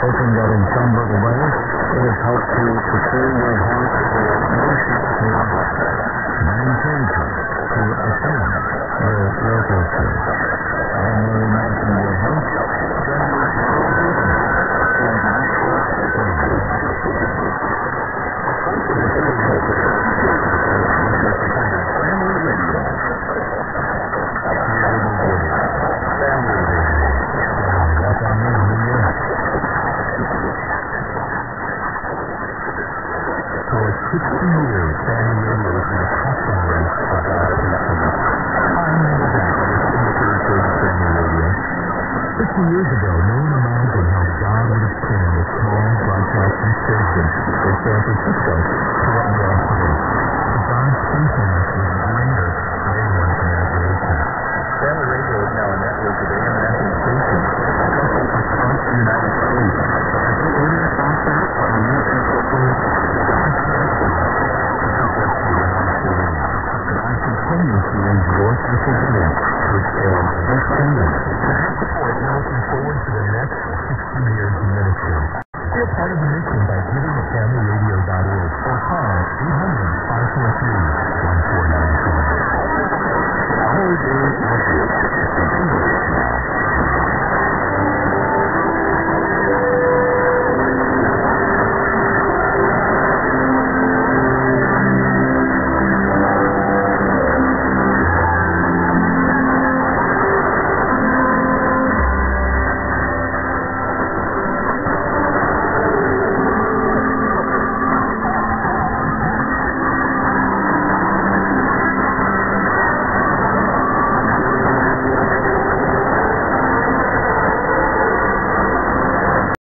hoping that in some little way it has helped to prepare your 60 years, Family Radio has been a testimony of God's faithfulness. I'm Randy Jack, syndicated service Family Radio. 60 years ago, no one imagined how God would have turned a small broadcasting station in San Francisco Man's the Disobedience, which aired this Sunday. The support now looking forward to the next 16 years of ministry. Be a part of the mission by giving visiting familyradio.org or call 800 543 1497. Holiday Outlook.